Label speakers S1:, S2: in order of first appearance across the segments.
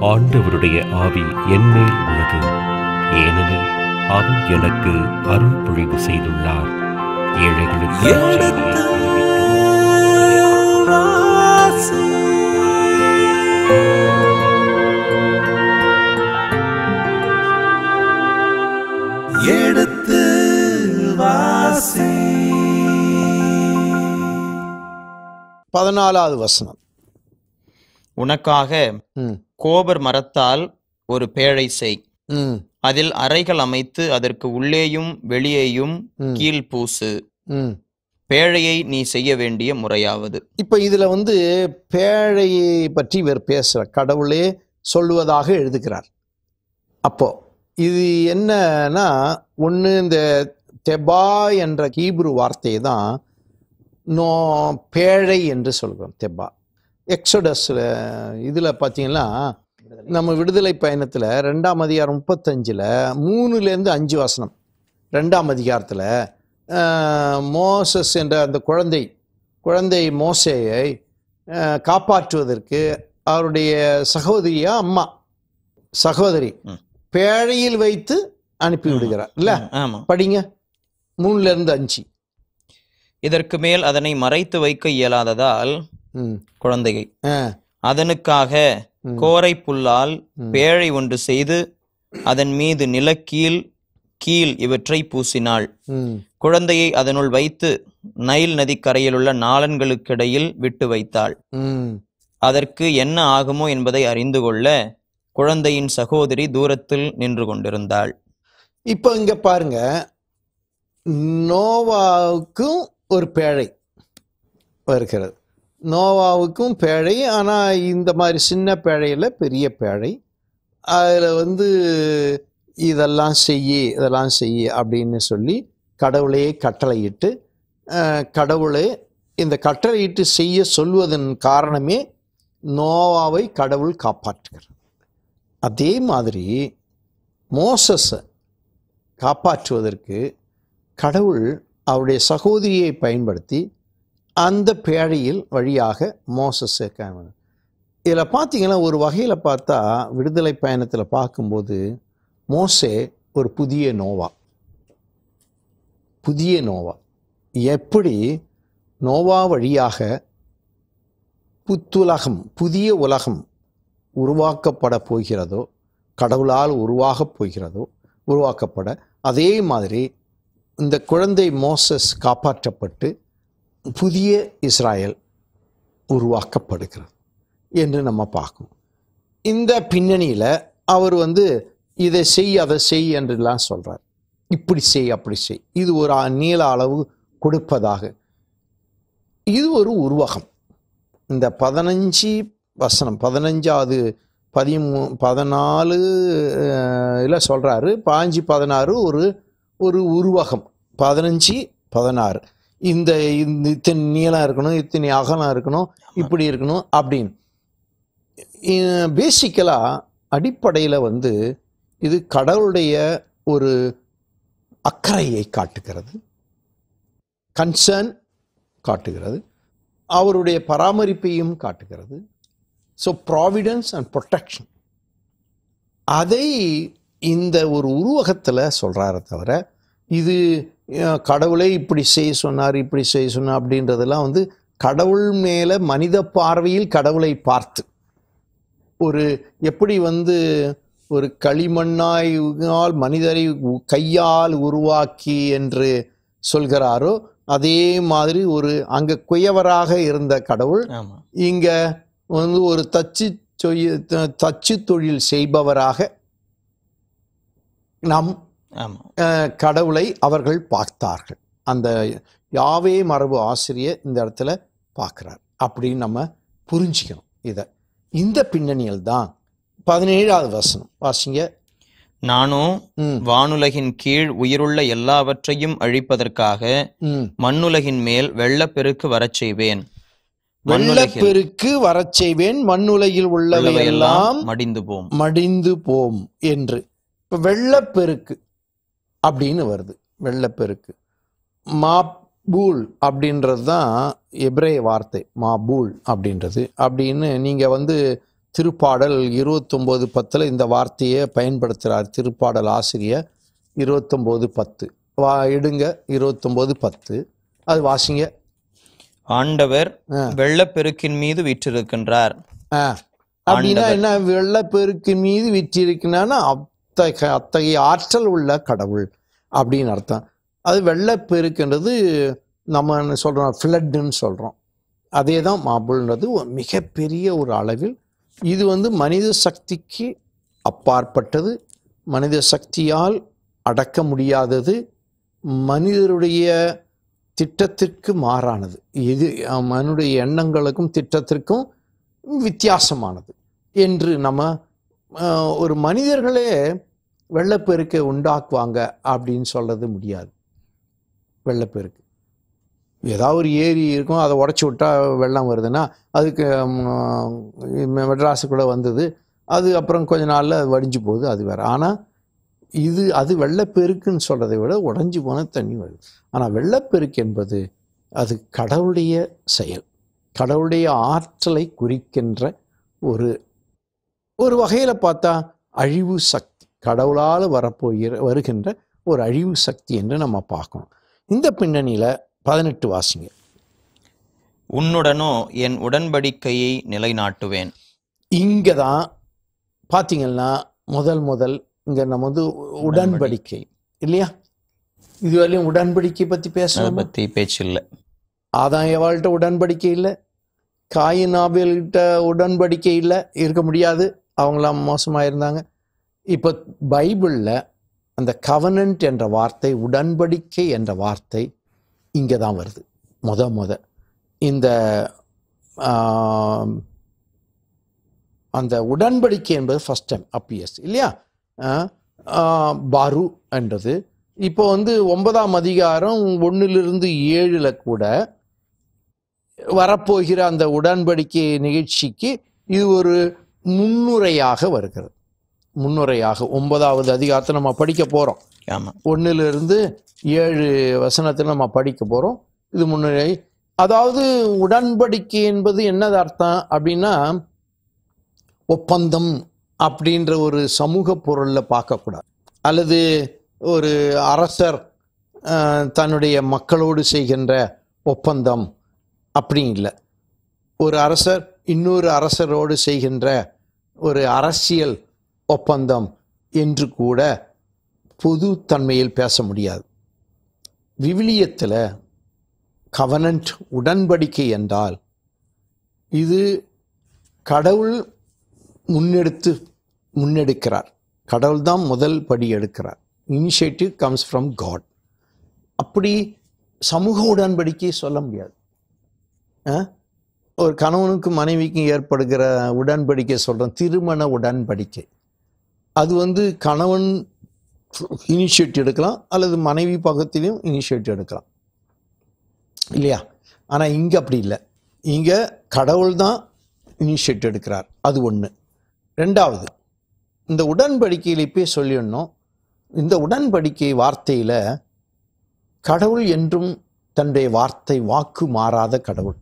S1: ஆண்டவருடைய ஆவி என்மேல் உள்ளது ஏனெனில் அவர் எனக்கு அருள் பொழிவு செய்துள்ளார். ஏழைகளுக்கு
S2: எடுத்து வாசி.
S3: பதினாலாவது வசனம்.
S4: உனக்காக கோபர் மரத்தால் ஒரு பேழை செய்.
S3: ம்.
S4: அதில் அறைகள் அமைத்து அதற்கு உள்ளேயும் வெளியேயும். கீழ் பூசு.
S3: ம்.
S4: பேழையை நீ செய்ய வேண்டிய முறையாவது.
S3: இப்போ இதில் வந்து பேழையை பற்றி இவர் பேசுகிறார் கடவுளே சொல்லுவதாக எழுதுகிறார். அப்போ இது என்னன்னா ஒன்று இந்த தெபா என்ற ஹீப்ரு வார்த்தையை தான் நோ பேழை என்று சொல்கிறோம். தெபா. எக்ஸோடஸில் இதில் பார்த்தீங்கன்னா நம்ம விடுதலை பயணத்தில் ரெண்டாம் அதிகாரம் முப்பத்தஞ்சில் மூணுலேருந்து அஞ்சு வசனம். ரெண்டாம் அதிகாரத்தில் மோசஸ் என்ற அந்த குழந்தை குழந்தை மோசேயை காப்பாற்றுவதற்கு அவருடைய சகோதரியா அம்மா சகோதரி. பேழையில் வைத்து அனுப்பி விடுகிறார். இல்ல? படிங்க. மூணுல இருந்து அஞ்சு.
S4: இதற்கு மேல் அதனை மறைத்து வைக்க இயலாததால் குழந்தையை அதனுக்காக. கோரை புல்லால். பேழை ஒன்று செய்து அதன் மீது நிலக்கீல் கீழ் இவற்றை பூசினாள். குழந்தையை அதனுள் வைத்து நைல் நதிக்கரையிலுள்ள நாளன்களுக்கிடையில் விட்டு வைத்தாள். அதற்கு என்ன ஆகுமோ என்பதை அறிந்து கொள்ள குழந்தையின் சகோதரி தூரத்தில் நின்று கொண்டிருந்தாள்.
S3: இப்போ இங்க பாருங்க. நோவாவுக்கும் ஒரு பேழை வருகிறது. நோவாவுக்கும் பேழை ஆனால் இந்த மாதிரி சின்ன பேழையில் பெரிய பேழை. அதில் வந்து இதெல்லாம் செய்ய இதெல்லாம் செய்ய அப்படின்னு சொல்லி கடவுளையே கட்டளையிட்டு கடவுளே இந்த கட்டளையிட்டு செய்ய சொல்வதன் காரணமே நோவாவை கடவுள் காப்பாற்றுகிறார். அதே மாதிரி மோசஸை காப்பாற்றுவதற்கு கடவுள் அவருடைய சகோதரியை பயன்படுத்தி அந்த பேழையில் வழியாக மோசஸை இதில் பார்த்தீங்கன்னா ஒரு வகையில் பார்த்தா விடுதலை பயணத்தில் பார்க்கும்போது மோசே ஒரு புதிய நோவா. புதிய நோவா. எப்படி நோவா வழியாக புத்துலகம் புதிய உலகம் உருவாக்கப்பட போகிறதோ கடவுளால் உருவாகப் போகிறதோ உருவாக்கப்பட அதே மாதிரி இந்த குழந்தை மோசஸ் காப்பாற்றப்பட்டு புதிய இஸ்ராயல் உருவாக்கப்படுகிறது என்று நம்ம பார்க்கணும். இந்த பின்னணியில் அவர் வந்து இதை செய் அதை செய் என்றுலாம் சொல்கிறார் இப்படி செய் அப்படி செய். இது ஒரு நீள அளவு கொடுப்பதாக. இது ஒரு உருவகம். இந்த பதினஞ்சு வசனம் பதினஞ்சாவது பதிமூ பதினாலு இல்லை சொல்கிறாரு பாஞ்சு பதினாறு ஒரு ஒரு உருவகம். பதினஞ்சு பதினாறு. இந்த இத்தனை நீளம் இருக்கணும் இத்தனை அகலம் இருக்கணும் இப்படி இருக்கணும் அப்படின்னு. பேசிக்கலாக அடிப்படையில் வந்து இது கடவுளுடைய ஒரு அக்கறையை காட்டுகிறது. கன்சர்ன் காட்டுகிறது. அவருடைய பராமரிப்பையும் காட்டுகிறது. ஸோ ப்ராவிடன்ஸ் அண்ட் ப்ரொட்டெக்ஷன் அதை இந்த ஒரு உருவகத்தில் சொல்கிறாரே தவிர இது கடவுளே இப்படி செய்ய சொன்னார் இப்படி செய்ய சொன்னார் அப்படின்றதெல்லாம் வந்து கடவுள் மேலே மனித பார்வையில் கடவுளை பார்த்து. ஒரு எப்படி வந்து ஒரு களிமண்ணாய் மனிதரை கையால் உருவாக்கி என்று சொல்கிறாரோ அதே மாதிரி ஒரு அங்கே குயவராக இருந்த கடவுள் இங்க வந்து ஒரு தச்சு தச்சு தொழில் செய்பவராக நம் கடவுளை அவர்கள் பார்த்தார்கள். அந்த யாவே மரபு ஆசிரியர் இந்த இடத்துல பார்க்குறார். அப்படின்னு நம்ம புரிஞ்சுக்கணும் இதை. இந்த பின்னணியில் தான் பதினேழாவது வசனம். வாசிங்க.
S4: நானும் வானுலகின் கீழ் உயிருள்ள எல்லாவற்றையும் அழிப்பதற்காக மண்ணுலகின் மேல் வெள்ளப்பெருக்கு வரச் செய்வேன்.
S3: வெள்ளப்பெருக்கு வரச் செய்வேன். மண்ணுலகில் உள்ளவையெல்லாம்
S4: மடிந்து போம்.
S3: மடிந்து போம் என்று. இப்போ வெள்ளப்பெருக்கு. அப்படின்னு வருது வெள்ளப்பெருக்கு. மாபூல் அப்படின்றது தான் எப்ரே வார்த்தை மாபூல் அப்படின்றது. அப்படின்னு நீங்கள் வந்து திருப்பாடல் இருபத்தொம்போது பத்தில் இந்த வார்த்தையை பயன்படுத்துகிறார் திருப்பாடல் ஆசிரியர் இருபத்தொம்போது பத்து. வா எடுங்க இருபத்தொம்போது பத்து. அது வாசிங்க.
S4: ஆண்டவர். வெள்ளப்பெருக்கின் மீது விற்றிருக்கின்றார்.
S3: அப்படின்னா என்ன வெள்ளப்பெருக்கின் மீது விற்றிருக்கிறான்னா அத்தகைய அத்தகைய ஆற்றல் உள்ள கடவுள் அப்படின்னு அர்த்தம். அது வெள்ளப்பெருக்குன்றது நம்ம சொல்கிறோம் ஃப்ளட்டுன்னு சொல்கிறோம் அதே தான் மாபுள்ன்றது ஒரு மிகப்பெரிய ஒரு அளவில். இது வந்து மனித சக்திக்கு அப்பாற்பட்டது. மனித சக்தியால் அடக்க முடியாதது. மனிதருடைய திட்டத்திற்கு மாறானது. இது மனுடைய எண்ணங்களுக்கும் திட்டத்திற்கும் வித்தியாசமானது. என்று நம்ம ஒரு மனிதர்களே வெள்ளப்பெருக்கை உண்டாக்குவாங்க அப்படின்னு சொல்கிறது முடியாது. வெள்ளப்பெருக்கு. ஏதாவது ஒரு ஏரி இருக்கும் அதை உடச்சி விட்டா வெள்ளம் வருதுன்னா அதுக்கு மெட்ராஸுக்குள்ளே வந்தது. அது அப்புறம் கொஞ்ச நாளில் அது வடிஞ்சு போகுது அது வேறு. ஆனால் இது அது வெள்ளப்பெருக்குன்னு சொல்கிறதை விட உடஞ்சி போன தண்ணி வருது. ஆனால் வெள்ளப்பெருக்கு என்பது அது கடவுளுடைய செயல். கடவுளுடைய ஆற்றலை குறிக்கின்ற ஒரு ஒரு வகையில் பார்த்தா அழிவு சக்தி கடவுளால் வரப்போகிற வருகின்ற ஒரு அழிவு சக்தி என்று நம்ம பார்க்கணும். இந்த பின்னணியில் பதினெட்டு வாசிங்க.
S4: உன்னுடனோ என் உடன்படிக்கையை நிலைநாட்டுவேன்.
S3: இங்கே தான் பார்த்தீங்கன்னா முதல் முதல் இங்கே நம்ம வந்து உடன்படிக்கை இல்லையா? இதுவரையும் உடன்படிக்கை பற்றி பேசணும்
S4: பத்தி பேச்சு இல்லை
S3: ஆதாம் எவாள்கிட்ட உடன்படிக்கை இல்லை காயின் ஆபேல்கிட்ட உடன்படிக்கை இல்லை இருக்க முடியாது. அவங்களாம் மோசமாக இருந்தாங்க இப்போ பைபிளில் அந்த கவனன்ட் என்ற வார்த்தை உடன்படிக்கை என்ற வார்த்தை இங்கே தான் வருது. மொத மொத. இந்த அந்த உடன்படிக்கை என்பது ஃபஸ்ட் டைம் அப்பியஸ் இல்லையா? பாரு என்றது. இப்போ வந்து ஒன்பதாம் அதிகாரம் ஒன்றிலிருந்து ஏழில் கூட வரப்போகிற அந்த உடன்படிக்கை நிகழ்ச்சிக்கு இது ஒரு முன்னுரையாக வருகிறது. முன்னுரையாக ஒன்பதாவது அதிகாரத்தை நம்ம படிக்க போகிறோம்
S4: ஆமா.
S3: ஒன்றிலிருந்து ஏழு வசனத்தில் நம்ம படிக்க போகிறோம் இது முன்னுரை. அதாவது உடன்படிக்கை என்பது என்னது அர்த்தம்? அப்படின்னா ஒப்பந்தம் அப்படின்ற ஒரு சமூக பொருளில் பார்க்கக்கூடாது. அல்லது ஒரு அரசர் தன்னுடைய மக்களோடு செய்கின்ற ஒப்பந்தம் அப்படி இல்லை. ஒரு அரசர் இன்னொரு அரசரோடு செய்கின்ற ஒரு அரசியல் ஒப்பந்தம் என்று கூட பொது தன்மையில் பேச முடியாது. விவிலியத்தில் கவனன்ட் உடன்படிக்கை என்றால் இது கடவுள் முன்னெடுத்து முன்னெடுக்கிறார். கடவுள் தான் முதல் படி எடுக்கிறார். இனிஷியேட்டிவ் கம்ஸ் ஃப்ரம் காட் அப்படி சமூக உடன்படிக்கை சொல்ல முடியாது. ஆ? ஒரு கணவனுக்கும் மனைவிக்கும் ஏற்படுகிற உடன்படிக்கை சொல்கிறோம் திருமண உடன்படிக்கை. அது வந்து கணவன் இனிஷியேட் எடுக்கலாம் அல்லது மனைவி பக்கத்திலையும் இனிஷியேட் எடுக்கலாம். இல்லையா? ஆனால் இங்கே அப்படி இல்லை. இங்கே கடவுள் தான் இனிஷியேட் எடுக்கிறார். அது ஒன்று ரெண்டாவது இந்த உடன்படிக்கையில் இப்போயே சொல்லிடணும். இந்த உடன்படிக்கை வார்த்தையில் கடவுள் என்றும் தன்னுடைய வார்த்தை வாக்கு மாறாத கடவுள்.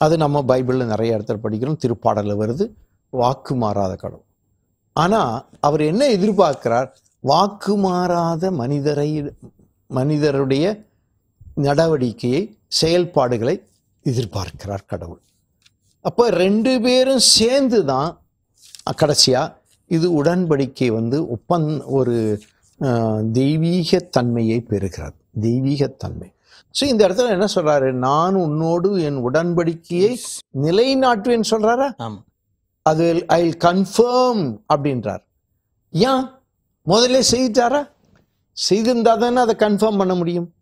S3: அது நம்ம பைபிளில் நிறைய இடத்துல படிக்கிறோம். திருப்பாடலில் வருது. வாக்கு மாறாத கடவுள். ஆனால் அவர் என்ன எதிர்பார்க்கிறார்? வாக்கு மாறாத மனிதரை மனிதருடைய நடவடிக்கையை செயல்பாடுகளை எதிர்பார்க்கிறார் கடவுள். அப்போ ரெண்டு பேரும் சேர்ந்து தான் கடைசியாக இது உடன்படிக்கை வந்து ஒப்பந் ஒரு அஹ், தெய்வீக தன்மையை பெறுகிறது. தெய்வீகத்தன்மை. ஸோ இந்த இடத்துல என்ன சொல்றாரு? நான் உன்னோடு என் உடன்படிக்கையை நிலைநாட்டுவேன்னு சொல்றாரா?
S4: ஆமா.
S3: அது ஐ கன்ஃபார்ம் அப்படின்றார். ஏன்? முதல்ல செய்துட்டாரா செய்திருந்தா தானே அதை கன்ஃபார்ம் பண்ண முடியும்.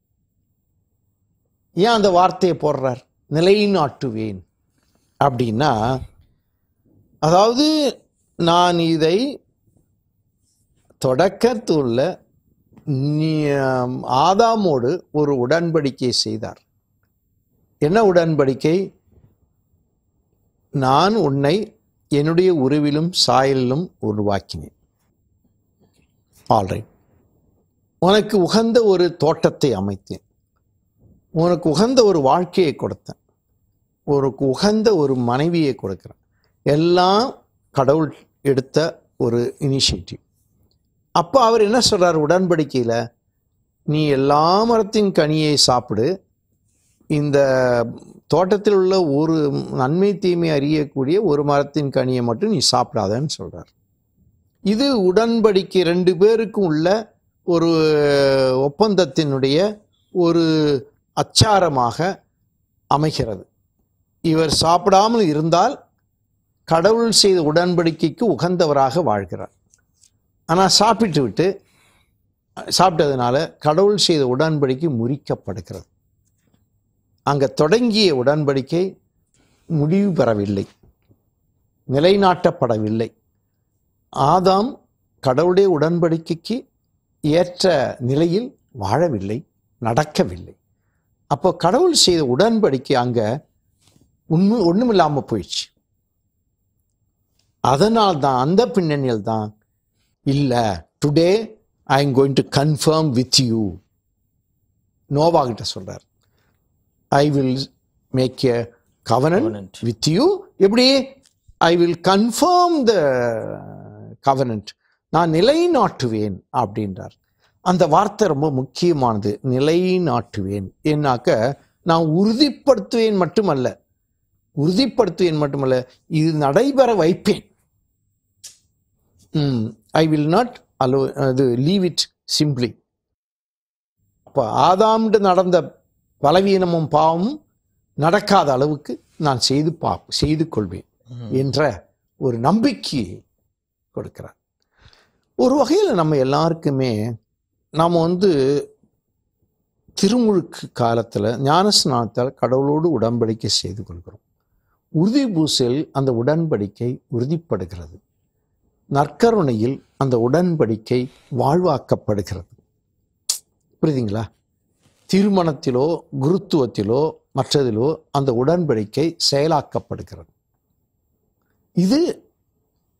S3: ஏன் அந்த வார்த்தையை போடுறார்? நிலைநாட்டுவேன் அப்படின்னா அதாவது நான் இதை தொடக்கத்துள்ள ஆதாமோடு ஒரு உடன்படிக்கை செய்தார். என்ன உடன்படிக்கை? நான் உன்னை என்னுடைய உருவிலும் சாயலிலும் உருவாக்கினேன். ஆல்ரைட் உனக்கு உகந்த ஒரு தோட்டத்தை அமைத்தேன். உனக்கு உகந்த ஒரு வாழ்க்கையை கொடுத்தேன். உனக்கு உகந்த ஒரு மனைவியை கொடுக்குறேன். எல்லாம் கடவுள் எடுத்த ஒரு இனிஷியேட்டிவ் அப்போ அவர் என்ன சொல்கிறார் உடன்படிக்கையில்? நீ எல்லா மரத்தின் கனியை சாப்பிடு. இந்த தோட்டத்தில் உள்ள ஒரு நன்மை தீமை அறியக்கூடிய ஒரு மரத்தின் கனியை மட்டும் நீ சாப்பிடாதன்னு சொல்கிறார் இது உடன்படிக்கை ரெண்டு பேருக்கும் உள்ள ஒரு ஒப்பந்தத்தினுடைய ஒரு அச்சாரமாக அமைகிறது. இவர் சாப்பிடாமல் இருந்தால் கடவுள் செய்த உடன்படிக்கைக்கு உகந்தவராக வாழ்கிறார். ஆனால் சாப்பிட்டு விட்டு சாப்பிட்டதுனால கடவுள் செய்த உடன்படிக்கை முறிக்கப்படுகிறது. அங்கே தொடங்கிய உடன்படிக்கை முடிவு பெறவில்லை. நிலைநாட்டப்படவில்லை. ஆதாம் கடவுளுடைய உடன்படிக்கைக்கு ஏற்ற நிலையில் வாழவில்லை நடக்கவில்லை. அப்போ கடவுள் செய்த உடன்படிக்கை அங்கே உண்மை ஒன்றும் இல்லாமல் போயிடுச்சு. அதனால் தான் அந்த பின்னணியில் தான் இல்லை. Today I am going to confirm with you Noah கிட்ட சொல்றார். I will make a covenant
S4: Covenant.
S3: With you எப்படி? I will confirm the covenant நான் நிலைநாட்டுவேன் அப்படின்றார். அந்த வார்த்தை ரொம்ப முக்கியமானது. நிலைநாட்டுவேன். என்னாக்க நான் உறுதிப்படுத்துவேன் மட்டுமல்ல. உறுதிப்படுத்துவேன் மட்டுமல்ல. இது நடைபெற வைப்பேன். ஐ வில் நாட் அலோ அது லீவ் இட் சிம்பிளி அப்போ ஆதாம்ட்டு நடந்த பலவீனமும் பாவமும் நடக்காத அளவுக்கு நான் செய்து பா செய்து கொள்வேன் என்ற ஒரு நம்பிக்கையை கொடுக்கிறார். ஒரு வகையில் நம்ம எல்லாருக்குமே நாம் வந்து திருமுழுக்கு காலத்தில் ஞானஸ்நானத்தால் கடவுளோடு உடன்படிக்கை செய்து கொள்கிறோம். உறுதி பூசல் அந்த உடன்படிக்கை உறுதிப்படுகிறது. நற்கருணையில் அந்த உடன்படிக்கை வாழ்வாக்கப்படுகிறது. புரியுதுங்களா? திருமணத்திலோ குருத்துவத்திலோ மற்றதிலோ அந்த உடன்படிக்கை செயலாக்கப்படுகிறது. இது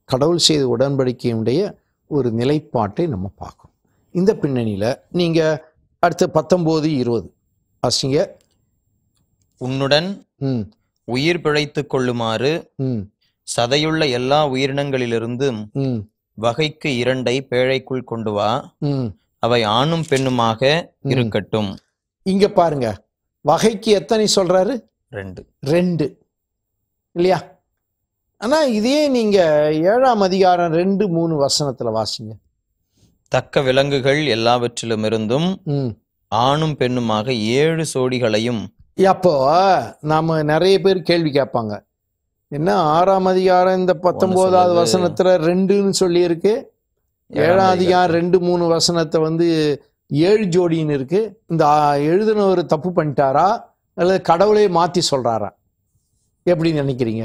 S3: கடவுள் செய்த உடன்படிக்கையினுடைய ஒரு நிலைப்பாட்டை நம்ம பார்க்கணும். இந்த பின்னணியில் நீங்கள் அடுத்த பத்தொம்போது இருபது. வாசிங்க.
S4: உன்னுடன்
S3: ம்.
S4: உயிர் பிழைத்துக் கொள்ளுமாறு
S3: ம்.
S4: சதையுள்ள எல்லா உயிரினங்களிலிருந்தும் வகைக்கு இரண்டை பேழைக்குள் கொண்டு வா. அவை ஆணும் பெண்ணுமாக இருக்கட்டும்.
S3: இங்க பாருங்க. வகைக்கு எத்தனை சொல்றாரு?
S4: ரெண்டு.
S3: ரெண்டு. இல்லையா? ஆனா இதே நீங்க ஏழாம் அதிகாரம் ரெண்டு மூணு வசனத்துல வாசிங்க.
S4: தக்க விலங்குகள் எல்லாவற்றிலும் இருந்தும் ஆணும் பெண்ணுமாக ஏழு சோடிகளையும்
S3: அப்போ நாம நிறைய பேர் கேள்வி கேட்பாங்க. என்ன ஆறாம் அதிகாரம் இந்த பத்தொன்பதாவது. வசனத்துல ரெண்டுன்னு சொல்லி இருக்கு ஏழாம் அதிகாரம். ரெண்டு மூணு வசனத்தை வந்து ஏழு ஜோடின்னு இருக்கு. இந்த எழுதினவர் தப்பு பண்ணிட்டாரா? அல்லது கடவுளே மாத்தி சொல்றாரா? எப்படி நினைக்கிறீங்க?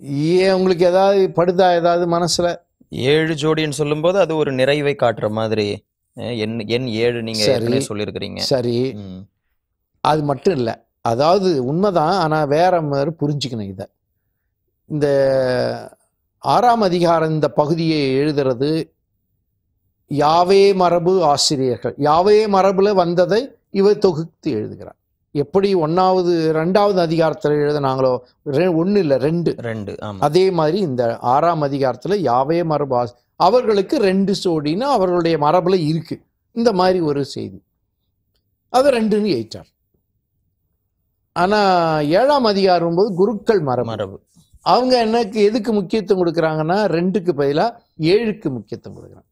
S3: ஏன் உங்களுக்கு ஏதாவது படுதா? ஏதாவது மனசுல?
S4: ஏழு ஜோடின்னு சொல்லும்போது அது ஒரு நிறைவை காட்டுற மாதிரி. எண் எண் ஏழு நீங்க
S3: சரி.
S4: ஏற்கனவே சொல்லியிருக்கிறீங்க.
S3: சரி. அது மட்டும் இல்லை. அதாவது உண்மைதான் ஆனால் வேற மாதிரி புரிஞ்சுக்கணும் இதை. இந்த ஆறாம் அதிகாரம் இந்த பகுதியை எழுதுறது யாவே மரபு ஆசிரியர்கள். யாவே மரபுல வந்ததை இவர் தொகுத்து எழுதுகிறார். எப்படி ஒன்றாவது ரெண்டாவது அதிகாரத்தில் எழுதுனாங்களோ ஒன்று இல்லை ரெண்டு.
S4: ரெண்டு
S3: அதே மாதிரி இந்த ஆறாம் அதிகாரத்தில் யாவே மரபு ஆஸ் அவர்களுக்கு ரெண்டு சோடின்னு அவர்களுடைய மரபுல இருக்கு. இந்த மாதிரி ஒரு செய்தி. அது ரெண்டுன்னு ஏற்றார். ஆனா ஏழாம் அதிகாரம் போது குருக்கள் மரபு.
S4: மரபு.
S3: அவங்க எனக்கு எதுக்கு முக்கியத்துவம் கொடுக்குறாங்கன்னா ரெண்டுக்கு பதிலாக ஏழுக்கு முக்கியத்துவம் கொடுக்குறாங்க.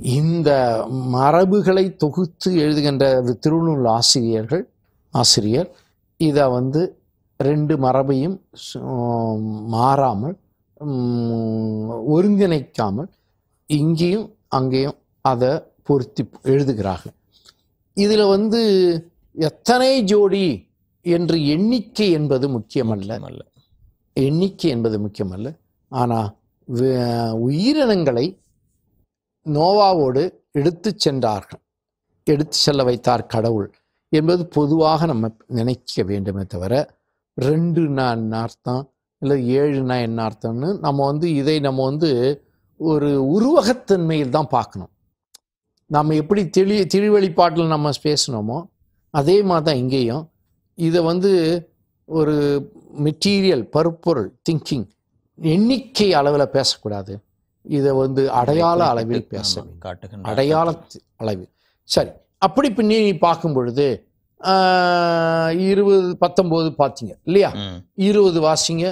S3: இந்த மரபுகளை தொகுத்து எழுதுகின்ற திருநூல் ஆசிரியர்கள் ஆசிரியர் இதை வந்து ரெண்டு மரபையும் சு- மாறாமல் ஒருங்கிணைக்காமல் இங்கேயும் அங்கேயும் அதை பொருத்தி எழுதுகிறார்கள். இதில் வந்து எத்தனை ஜோடி என்று எண்ணிக்கை என்பது முக்கியமல்ல.
S4: அல்ல
S3: எண்ணிக்கை என்பது முக்கியமல்ல. ஆனால் உயிரினங்களை நோவாவோடு எடுத்து சென்றார்கள். எடுத்து செல்ல வைத்தார் கடவுள் என்பது பொதுவாக நம்ம நினைக்க வேண்டுமே தவிர ரெண்டுனா என்ன அர்த்தம் இல்லை ஏழுனா என்ன அர்த்தம்னு நம்ம வந்து இதை நம்ம வந்து ஒரு உருவகத்தன்மையில் தான் பார்க்கணும். நம்ம எப்படி தெளி திருவெளிப்பாட்டில் நம்ம பேசினோமோ அதே மாதிரி தான் இங்கேயும். இதை வந்து ஒரு மெட்டீரியல் பருப்பொருள் திங்கிங் எண்ணிக்கை அளவில் பேசக்கூடாது. இதை வந்து அடையாள அளவில் பேச. அடையாள அளவில். சரி அப்படி பின்னி பார்க்கும் பொழுது இருபது பத்தொம்போது பார்த்தீங்க இல்லையா. இருபது வாசிங்க.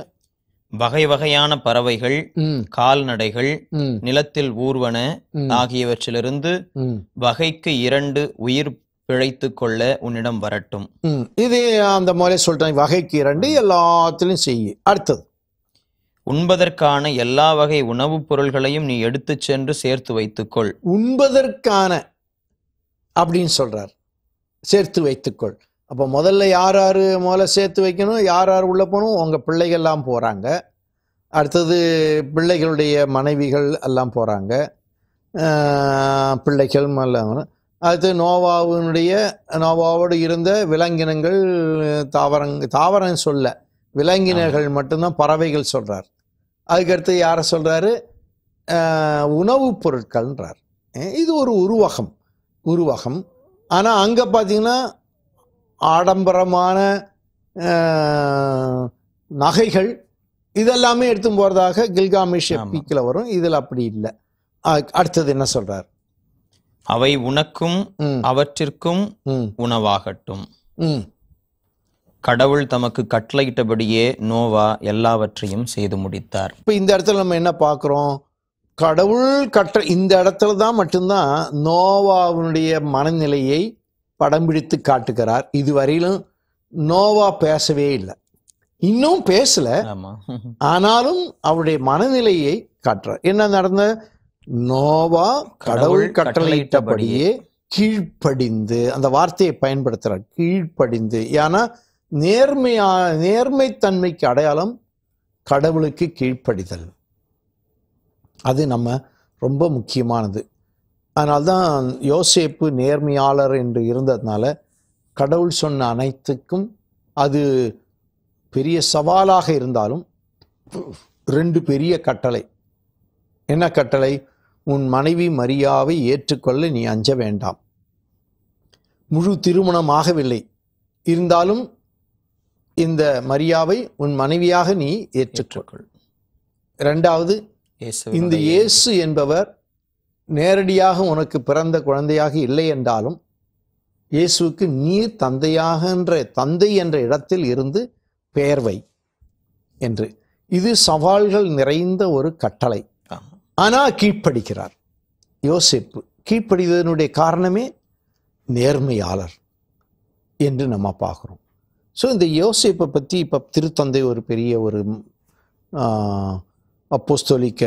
S4: வகை வகையான பறவைகள் கால்நடைகள் நிலத்தில் ஊர்வன ஆகியவற்றிலிருந்து வகைக்கு இரண்டு உயிர் பிழைத்துக் கொள்ள உன்னிடம் வரட்டும்.
S3: இது அந்த மாதிரி சொல்லிட்டேன் வகைக்கு இரண்டு எல்லாத்துலேயும் செய்ய அடுத்தது.
S4: உண்பதற்கான எல்லா வகை உணவுப் பொருள்களையும் நீ எடுத்துச் சென்று சேர்த்து வைத்துக்கொள்.
S3: உண்பதற்கான அப்படின்னு சொல்றார். சேர்த்து வைத்துக்கொள். அப்போ முதல்ல யார் யார் முதல்ல சேர்த்து வைக்கணும் யார் யார் உள்ளே போகணும் உங்கள் பிள்ளைகள்லாம் போகிறாங்க அடுத்தது பிள்ளைகளுடைய மனைவிகள் எல்லாம் போகிறாங்க பிள்ளைகள் எல்லாம் அடுத்து நோவாவினுடைய நோவாவோடு இருந்த விலங்கினங்கள் தாவரங் தாவரம் சொல்ல விலங்கினர்கள் மட்டும்தான் பறவைகள் சொல்றார். அதுக்கடுத்து யாரை சொல்றாரு? ஆஹ் உணவுப் பொருட்கள்ன்றார். இது ஒரு உருவகம் உருவகம். ஆனால் அங்கே பார்த்தீங்கன்னா ஆடம்பரமான நகைகள் இதெல்லாமே எடுத்து போகிறதாக கில்காமிஷ். பீக்கில் வரும். இதில் அப்படி இல்லை. அடுத்தது என்ன சொல்றார்?
S4: அவை உனக்கும் அவற்றிற்கும் உணவாகட்டும். கடவுள் தமக்கு கட்டளையிட்டபடியே நோவா எல்லாவற்றையும் செய்து முடித்தார்.
S3: இப்போ இந்த இடத்துல நம்ம என்ன பார்க்குறோம்? கடவுள் கட்ட இந்த இடத்துல தான் மட்டும்தான் நோவாவினுடைய மனநிலையை படம் பிடித்து காட்டுகிறார். இதுவரையிலும் நோவா பேசவே இல்லை. இன்னும் பேசல. ஆனாலும் அவருடைய மனநிலையை காட்டுறார். என்ன நடந்த? நோவா கடவுள் கட்டளையிட்டபடியே கீழ்ப்படிந்து அந்த வார்த்தையை பயன்படுத்துறார் கீழ்ப்படிந்து. ஏன்னா நேர்மையா நேர்மைத்தன்மைக்கு அடையாளம் கடவுளுக்கு கீழ்ப்படிதல். அது நம்ம ரொம்ப முக்கியமானது. அதனால்தான் யோசேப்பு நேர்மையாளர் என்று இருந்ததுனால கடவுள் சொன்ன அனைத்துக்கும் அது பெரிய சவாலாக இருந்தாலும் ரெண்டு பெரிய கட்டளை. என்ன கட்டளை? உன் மனைவி மரியாவை ஏற்றுக்கொள்ள நீ அஞ்ச வேண்டாம். முழு திருமணம் ஆகவில்லை இருந்தாலும் இந்த மரியாவை உன் மனைவியாக நீ ஏற்றுக்கொள். இரண்டாவது
S4: இயேசுவினுடைய
S3: இந்த இயேசு என்பவர் நேரடியாக உனக்கு பிறந்த குழந்தையாக இல்லை என்றாலும் இயேசுவுக்கு நீர் தந்தையாக என்ற தந்தை என்ற இடத்தில் இருந்து பெயர் வை என்று. இது சவால்கள் நிறைந்த ஒரு கட்டளை. ஆனால் கீழ்ப்படிக்கிறார் யோசிப்பு கீழ்ப்படிவதனுடைய காரணமே நேர்மையாளர் என்று நம்ம பார்க்குறோம். ஸோ இந்த யோசிப்பை பற்றி இப்போ திருத்தந்தை ஒரு பெரிய ஒரு அப்போஸ்தோலிக்க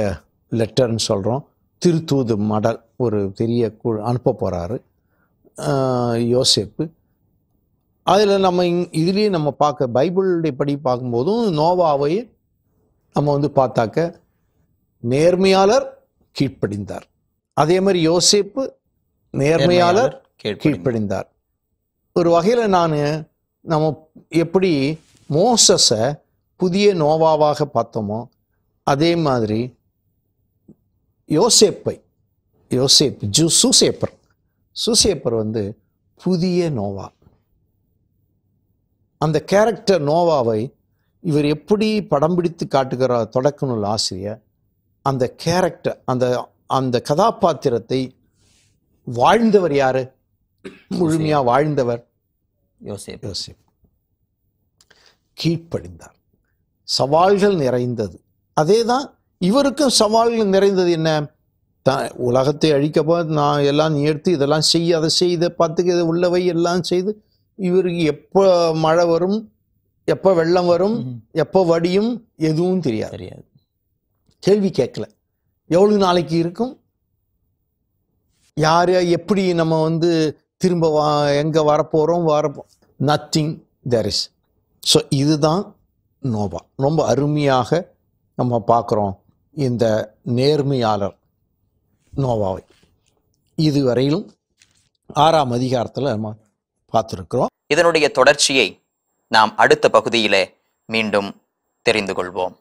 S3: லெட்டர்னு சொல்கிறோம் திருத்தூது மடல் ஒரு பெரிய குழு அனுப்ப போகிறாரு யோசிப்பு. அதில் நம்ம இங் இதுலேயே நம்ம பார்க்க பைபிளுடைய படி பார்க்கும்போதும் நோவாவை நம்ம வந்து பார்த்தாக்க நேர்மையாளர் கீழ்ப்படிந்தார். அதே மாதிரி யோசேப்பு நேர்மையாளர் கீழ்ப்படிந்தார். ஒரு வகையில் நான் நம்ம எப்படி மோசஸை புதிய நோவாவாக பார்த்தோமோ அதே மாதிரி யோசேப்பை யோசேப் ஜூ சூசேப்பர் சூசேப்பர் வந்து புதிய நோவா. அந்த கேரக்டர் நோவாவை இவர் எப்படி படம் பிடித்து காட்டுகிறார் தொடக்க நூல் ஆசிரியர் அந்த கேரக்டர் அந்த அந்த கதாபாத்திரத்தை வாழ்ந்தவர் யாரு? முழுமையா வாழ்ந்தவர்
S4: யோசேப்பு
S3: யோசிப். கீழ்ப்படிந்தார். சவால்கள் நிறைந்தது. அதே தான் இவருக்கும் சவால்கள் நிறைந்தது என்ன? த உலகத்தை அழிக்கப்போ நான் எல்லாம் எடுத்து இதெல்லாம் செய் அதை செய் இதை பார்த்துக்க இதை உள்ளவை எல்லாம் செய்து இவருக்கு எப்போ மழை வரும் எப்போ வெள்ளம் வரும். எப்போ வடியும் எதுவும் தெரியாது.
S4: தெரியாது.
S3: கேள்வி கேட்கல. எவ்வளவு நாளைக்கு இருக்கும்? யார் எப்படி நம்ம வந்து திரும்ப வா எங்கே வரப்போகிறோம் வரப்போ நத்திங் தெர் இஸ் ஸோ இதுதான் நோபா. ரொம்ப அருமையாக நம்ம பார்க்குறோம் இந்த நேர்மையாளர் நோவாவை இதுவரையிலும் ஆறாம் அதிகாரத்தில் நம்ம பார்த்துருக்குறோம்.
S4: இதனுடைய தொடர்ச்சியை நாம் அடுத்த பகுதியிலே மீண்டும் தெரிந்து கொள்வோம்.